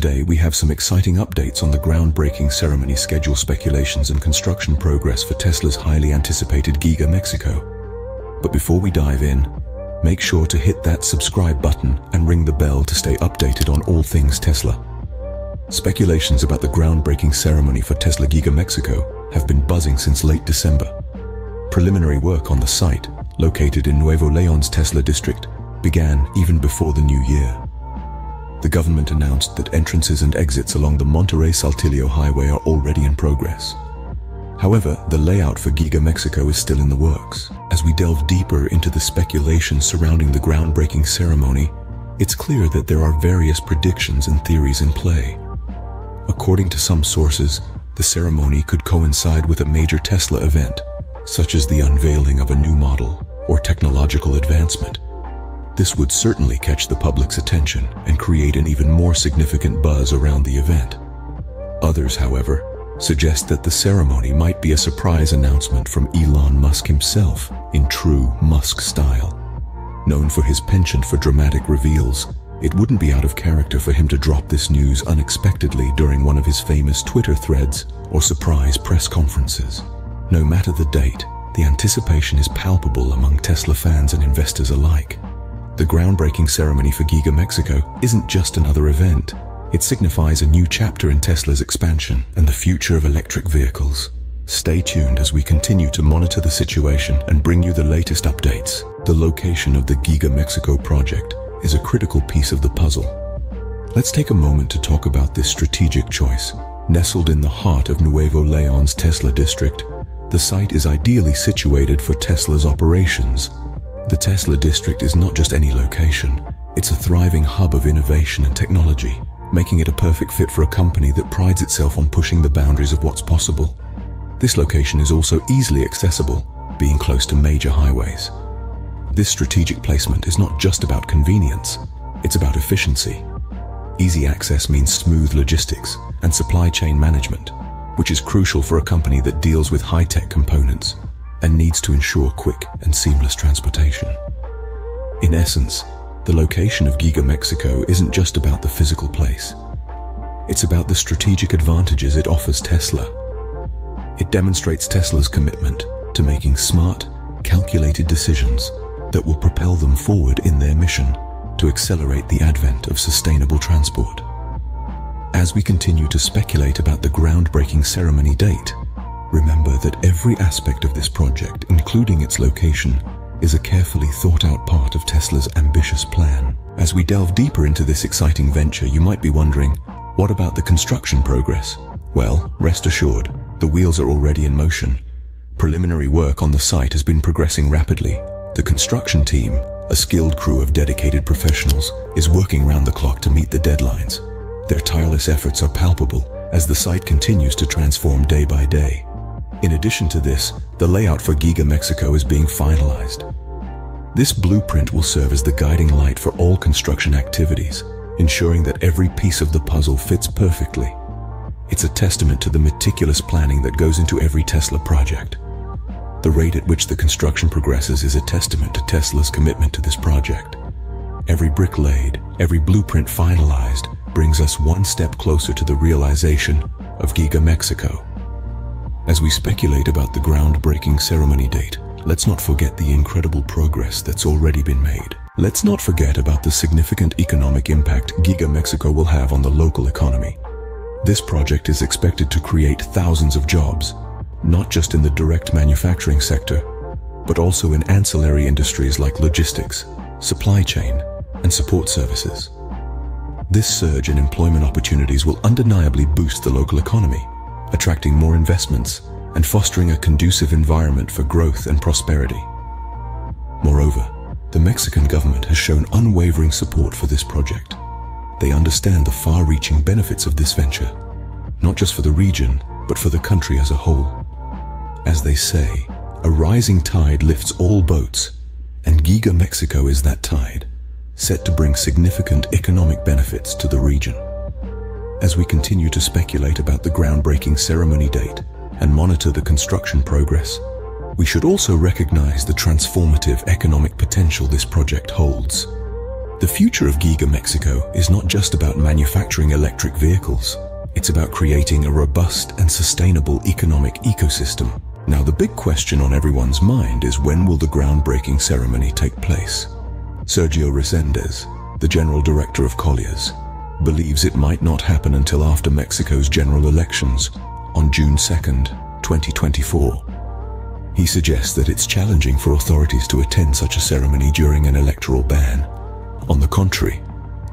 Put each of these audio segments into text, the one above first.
Today, we have some exciting updates on the groundbreaking ceremony schedule speculations and construction progress for Tesla's highly anticipated Giga Mexico. But before we dive in, make sure to hit that subscribe button and ring the bell to stay updated on all things Tesla. Speculations about the groundbreaking ceremony for Tesla Giga Mexico have been buzzing since late December. Preliminary work on the site, located in Nuevo Leon's Tesla district, began even before the new year the government announced that entrances and exits along the Monterrey-Saltillo highway are already in progress. However, the layout for Giga Mexico is still in the works. As we delve deeper into the speculation surrounding the groundbreaking ceremony, it's clear that there are various predictions and theories in play. According to some sources, the ceremony could coincide with a major Tesla event, such as the unveiling of a new model or technological advancement. This would certainly catch the public's attention and create an even more significant buzz around the event. Others, however, suggest that the ceremony might be a surprise announcement from Elon Musk himself in true Musk style. Known for his penchant for dramatic reveals, it wouldn't be out of character for him to drop this news unexpectedly during one of his famous Twitter threads or surprise press conferences. No matter the date, the anticipation is palpable among Tesla fans and investors alike. The groundbreaking ceremony for Giga Mexico isn't just another event. It signifies a new chapter in Tesla's expansion and the future of electric vehicles. Stay tuned as we continue to monitor the situation and bring you the latest updates. The location of the Giga Mexico project is a critical piece of the puzzle. Let's take a moment to talk about this strategic choice. Nestled in the heart of Nuevo Leon's Tesla district, the site is ideally situated for Tesla's operations the Tesla district is not just any location, it's a thriving hub of innovation and technology, making it a perfect fit for a company that prides itself on pushing the boundaries of what's possible. This location is also easily accessible, being close to major highways. This strategic placement is not just about convenience, it's about efficiency. Easy access means smooth logistics and supply chain management, which is crucial for a company that deals with high-tech components and needs to ensure quick and seamless transportation. In essence, the location of Giga Mexico isn't just about the physical place. It's about the strategic advantages it offers Tesla. It demonstrates Tesla's commitment to making smart, calculated decisions that will propel them forward in their mission to accelerate the advent of sustainable transport. As we continue to speculate about the groundbreaking ceremony date, Remember that every aspect of this project, including its location, is a carefully thought out part of Tesla's ambitious plan. As we delve deeper into this exciting venture, you might be wondering, what about the construction progress? Well, rest assured, the wheels are already in motion. Preliminary work on the site has been progressing rapidly. The construction team, a skilled crew of dedicated professionals, is working round the clock to meet the deadlines. Their tireless efforts are palpable as the site continues to transform day by day. In addition to this, the layout for Giga Mexico is being finalized. This blueprint will serve as the guiding light for all construction activities, ensuring that every piece of the puzzle fits perfectly. It's a testament to the meticulous planning that goes into every Tesla project. The rate at which the construction progresses is a testament to Tesla's commitment to this project. Every brick laid, every blueprint finalized, brings us one step closer to the realization of Giga Mexico. As we speculate about the groundbreaking ceremony date, let's not forget the incredible progress that's already been made. Let's not forget about the significant economic impact Giga Mexico will have on the local economy. This project is expected to create thousands of jobs, not just in the direct manufacturing sector, but also in ancillary industries like logistics, supply chain, and support services. This surge in employment opportunities will undeniably boost the local economy attracting more investments and fostering a conducive environment for growth and prosperity. Moreover, the Mexican government has shown unwavering support for this project. They understand the far-reaching benefits of this venture, not just for the region, but for the country as a whole. As they say, a rising tide lifts all boats, and Giga Mexico is that tide, set to bring significant economic benefits to the region. As we continue to speculate about the groundbreaking ceremony date and monitor the construction progress, we should also recognize the transformative economic potential this project holds. The future of Giga Mexico is not just about manufacturing electric vehicles. It's about creating a robust and sustainable economic ecosystem. Now the big question on everyone's mind is when will the groundbreaking ceremony take place? Sergio Resendez, the General Director of Colliers, believes it might not happen until after Mexico's general elections on June 2nd, 2024. He suggests that it's challenging for authorities to attend such a ceremony during an electoral ban. On the contrary,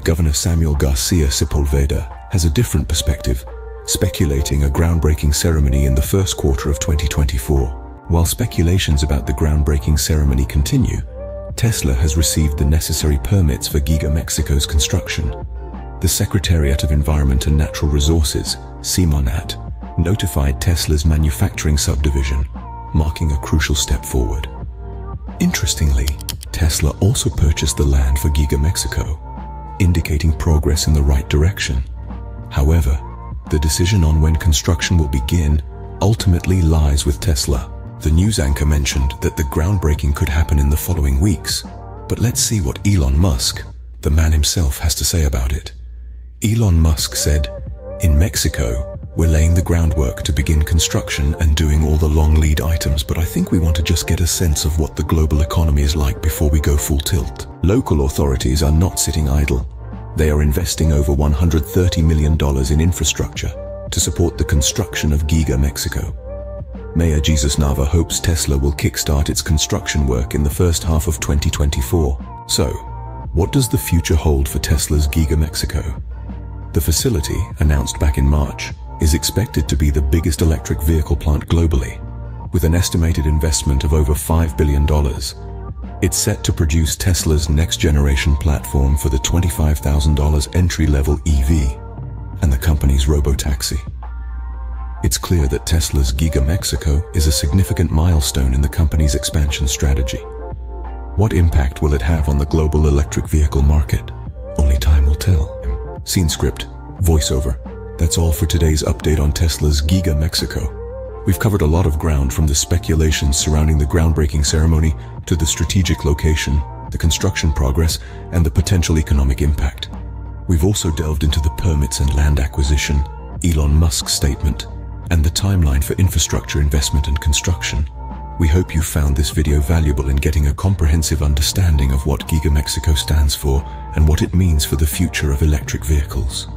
Governor Samuel Garcia Sepulveda has a different perspective, speculating a groundbreaking ceremony in the first quarter of 2024. While speculations about the groundbreaking ceremony continue, Tesla has received the necessary permits for Giga Mexico's construction. The Secretariat of Environment and Natural Resources, SEMARNAT, notified Tesla's manufacturing subdivision, marking a crucial step forward. Interestingly, Tesla also purchased the land for Giga Mexico, indicating progress in the right direction. However, the decision on when construction will begin ultimately lies with Tesla. The news anchor mentioned that the groundbreaking could happen in the following weeks, but let's see what Elon Musk, the man himself, has to say about it. Elon Musk said, In Mexico, we're laying the groundwork to begin construction and doing all the long lead items, but I think we want to just get a sense of what the global economy is like before we go full tilt. Local authorities are not sitting idle. They are investing over $130 million in infrastructure to support the construction of Giga Mexico. Mayor Jesus Nava hopes Tesla will kickstart its construction work in the first half of 2024. So, what does the future hold for Tesla's Giga Mexico? The facility, announced back in March, is expected to be the biggest electric vehicle plant globally, with an estimated investment of over $5 billion. It's set to produce Tesla's next-generation platform for the $25,000 entry-level EV and the company's robotaxi. It's clear that Tesla's Giga Mexico is a significant milestone in the company's expansion strategy. What impact will it have on the global electric vehicle market? Only time will tell. Scene script, voiceover, that's all for today's update on Tesla's Giga Mexico. We've covered a lot of ground from the speculations surrounding the groundbreaking ceremony to the strategic location, the construction progress, and the potential economic impact. We've also delved into the permits and land acquisition, Elon Musk's statement, and the timeline for infrastructure investment and construction. We hope you found this video valuable in getting a comprehensive understanding of what Giga Mexico stands for and what it means for the future of electric vehicles.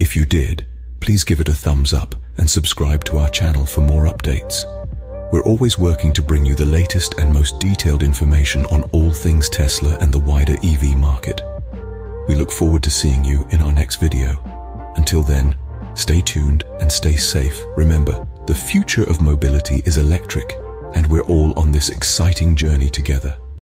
If you did, please give it a thumbs up and subscribe to our channel for more updates. We're always working to bring you the latest and most detailed information on all things Tesla and the wider EV market. We look forward to seeing you in our next video. Until then, stay tuned and stay safe. Remember, the future of mobility is electric, and we're all on this exciting journey together.